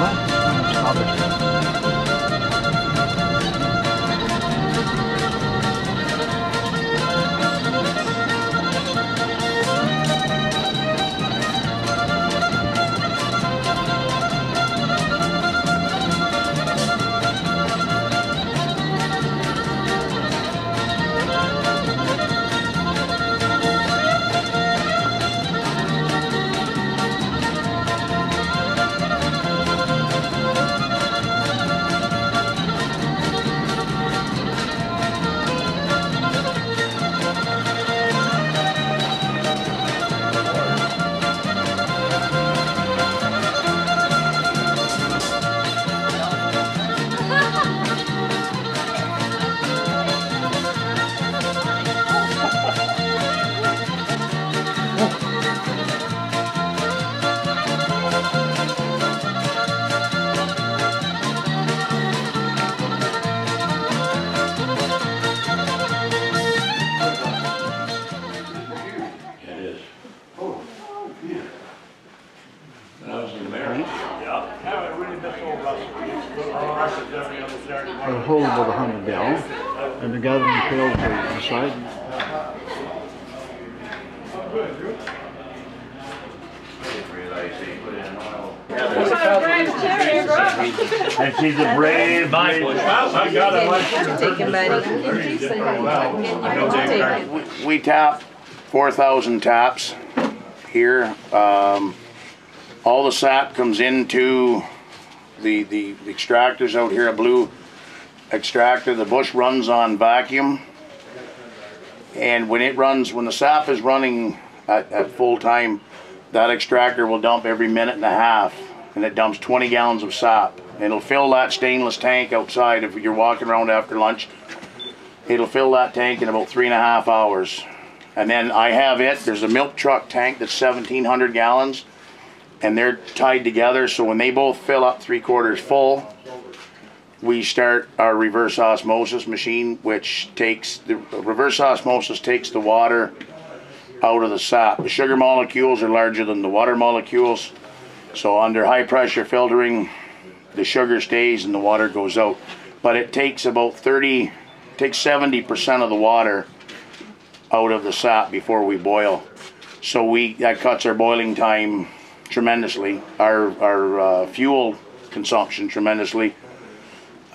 Merhaba, ben Mustafa Saturday morning. a hold about a hundred gallons, and the gathering pails are beside. And she's a brave, brave. I got a much. Taken, buddy. We tap four thousand taps here. Um, all the sap comes into the, the extractors out here, a blue extractor. The bush runs on vacuum. And when it runs, when the sap is running at, at full time, that extractor will dump every minute and a half. And it dumps 20 gallons of sap. It'll fill that stainless tank outside if you're walking around after lunch. It'll fill that tank in about three and a half hours. And then I have it, there's a milk truck tank that's 1700 gallons and they're tied together. So when they both fill up three quarters full, we start our reverse osmosis machine, which takes the reverse osmosis takes the water out of the sap. The sugar molecules are larger than the water molecules. So under high pressure filtering, the sugar stays and the water goes out. But it takes about 30, takes 70% of the water out of the sap before we boil. So we that cuts our boiling time tremendously, our our uh, fuel consumption tremendously.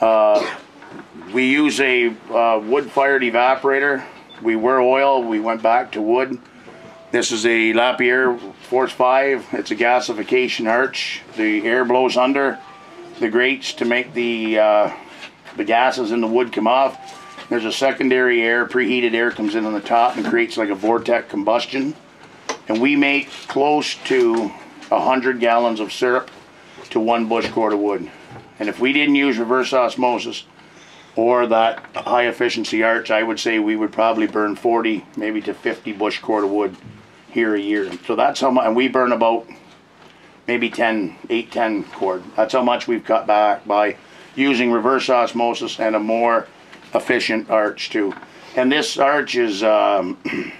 Uh, we use a uh, wood-fired evaporator. We were oil. We went back to wood. This is a Lapierre Force 5. It's a gasification arch. The air blows under the grates to make the uh, the gases in the wood come off. There's a secondary air, preheated air comes in on the top and creates like a vortex combustion. And we make close to 100 gallons of syrup to one bush cord of wood. And if we didn't use reverse osmosis or that high efficiency arch, I would say we would probably burn 40, maybe to 50 bush cord of wood here a year. So that's how much, and we burn about maybe 10, 8, 10 cord. That's how much we've cut back by using reverse osmosis and a more efficient arch too. And this arch is um,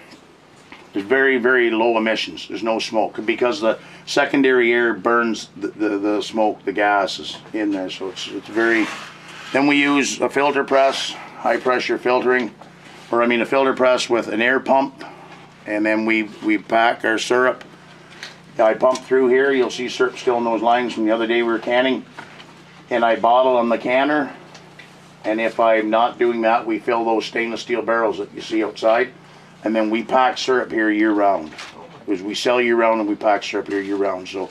there's very very low emissions. There's no smoke because the secondary air burns the, the, the smoke, the gases in there. So it's it's very. Then we use a filter press, high pressure filtering, or I mean a filter press with an air pump, and then we we pack our syrup. I pump through here. You'll see syrup still in those lines from the other day we were canning, and I bottle on the canner. And if I'm not doing that, we fill those stainless steel barrels that you see outside, and then we pack syrup here year round. Because we sell year round and we pack syrup here year round. So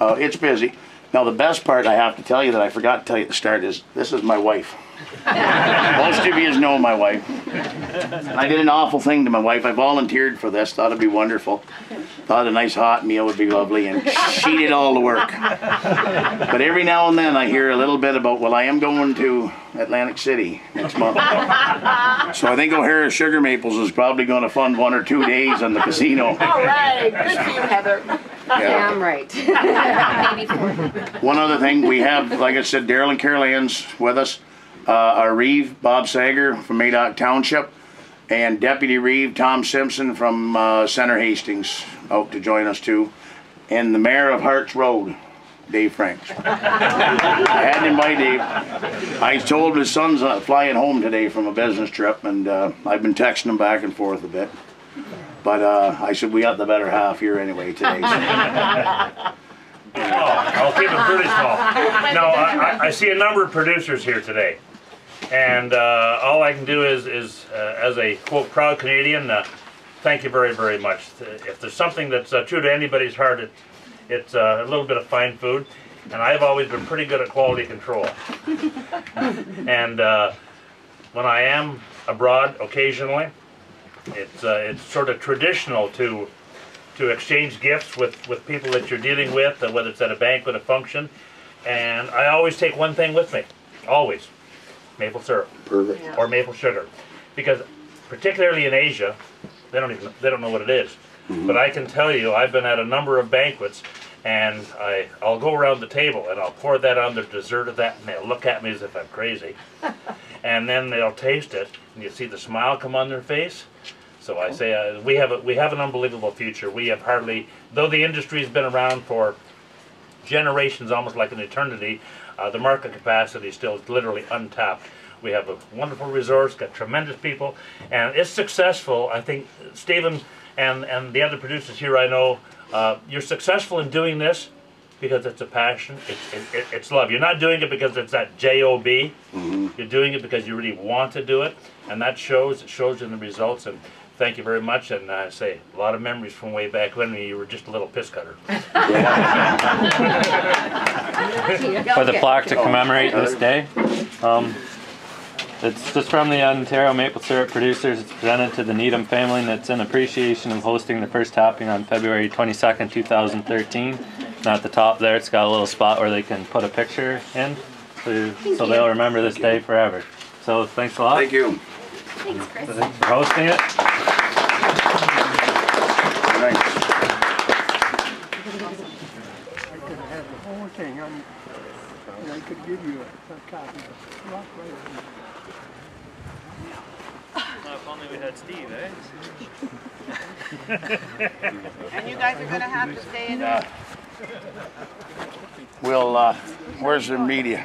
uh, it's busy. Now the best part I have to tell you that I forgot to tell you at the start is this is my wife. Most of you know my wife. I did an awful thing to my wife. I volunteered for this. Thought it'd be wonderful. Thought a nice hot meal would be lovely, and she did all the work. But every now and then I hear a little bit about, well, I am going to Atlantic City next month. So I think O'Hara Sugar Maples is probably going to fund one or two days in the casino. All right, good for you, Heather. Yeah. Damn right. Maybe four. One other thing, we have, like I said, Daryl and Carol Ann's with us. Uh, our Reeve, Bob Sager from Madoc Township, and Deputy Reeve, Tom Simpson from uh, Centre Hastings, out to join us too. And the Mayor of Harts Road, Dave Franks. I had to invite Dave. I told his son's uh, flying home today from a business trip, and uh, I've been texting him back and forth a bit. But uh, I said we got the better half here anyway today. so. Oh, I'll keep it pretty small. No, I, I- I see a number of producers here today. And uh, all I can do is, is uh, as a quote, proud Canadian, uh, thank you very, very much. If there's something that's uh, true to anybody's heart, it, it's uh, a little bit of fine food. And I've always been pretty good at quality control. and uh, when I am abroad occasionally, it's, it's sort of traditional to to exchange gifts with, with people that you're dealing with, whether it's at a banquet, a function. And I always take one thing with me, always maple syrup Perfect. or maple sugar. Because particularly in Asia, they don't even they don't know what it is. But I can tell you, I've been at a number of banquets and I, I'll go around the table and I'll pour that on their dessert of that and they'll look at me as if I'm crazy. and then they'll taste it and you see the smile come on their face. So I say uh, we have a, we have an unbelievable future. We have hardly, though the industry has been around for generations, almost like an eternity, uh, the market capacity is still literally untapped. We have a wonderful resource, got tremendous people, and it's successful. I think Stephen and and the other producers here, I know, uh, you're successful in doing this because it's a passion. It's it, it, it's love. You're not doing it because it's that job. You're doing it because you really want to do it, and that shows. It shows in the results. And thank you very much. And I say a lot of memories from way back when you were just a little piss cutter. for the plaque to commemorate this day. Um, it's just from the Ontario Maple Syrup Producers. It's presented to the Needham family, and it's in appreciation of hosting the first tapping on February 22nd, 2013. And at the top there, it's got a little spot where they can put a picture in, so, so they'll remember this day forever. So thanks a lot Thank you. Thanks, Chris. for hosting it. Thanks. One thing, um, and I could give you a, a copy. Rock right on. If only we had Steve, eh? And you guys are gonna have to stay in there. We'll, uh, where's the media?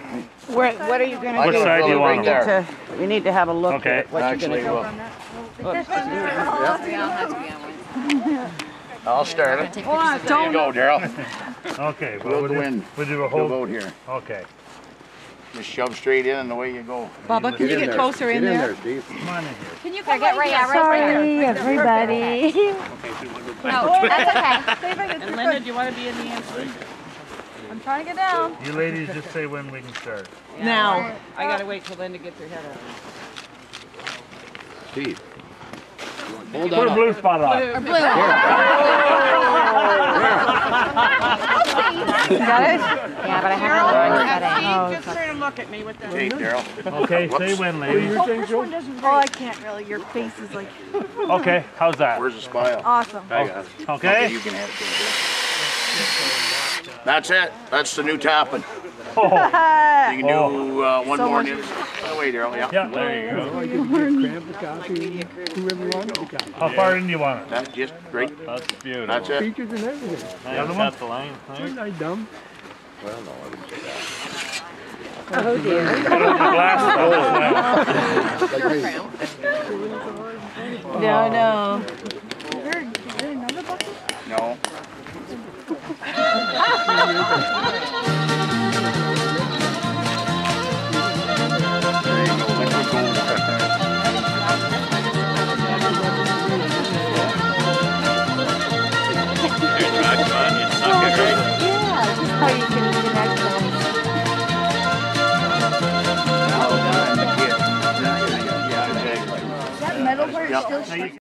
Where, what are you gonna do? can side do you want right. To- We need to have a look Okay. at what you're gonna we'll, We all have to be on one. I'll start it. Take Hold. There you go, Daryl. Okay, We'll go in. we do a We'll whole. vote here. Okay, Just shove straight in and away you go. Bubba, can you get closer in there? Steve. come on in here. Can you come right, right, yeah, right, right there. everybody. No, that's okay. And Linda, do you wanna be in the answer? I'm trying to get down. You ladies just say when we can start. Now. I gotta wait till Linda gets her head up. Steve. Hold Put a on. blue spot on. Or blue. You got it? Yeah, but I haven't really looked at it. Steve, just turn and look at me with that. Hey, Daryl. Okay, say when, ladies. Oh, I can't really. Your face is like Okay, how's that? Where's the smile? awesome. Okay? You can have it. That's it. That's the new tapping. Oh, You can do, uh, one more. in the- Oh, wait, Daryl, yeah. yeah, there you go. I could get Cramp a copy, whoever wanted a copy. How far in do you want it? That's just great. That's beautiful. That's it. Features and everything. Nice, one? got the line. Nice. Aren't I dumb? Put on the glasses on No, no. No. There Yep.